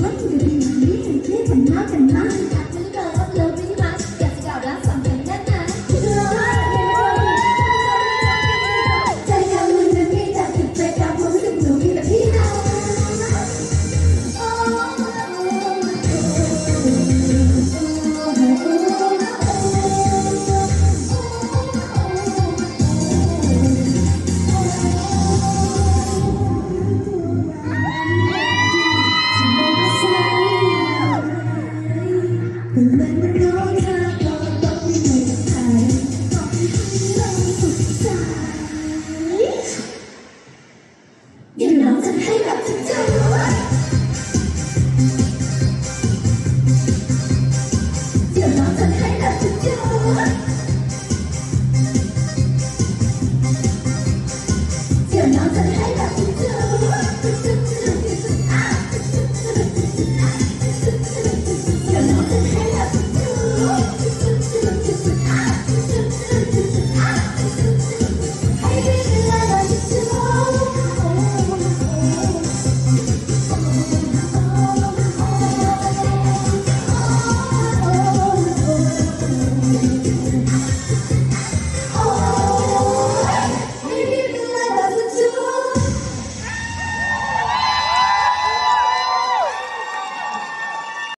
What do you mean? Please and please and knock and. Thank you.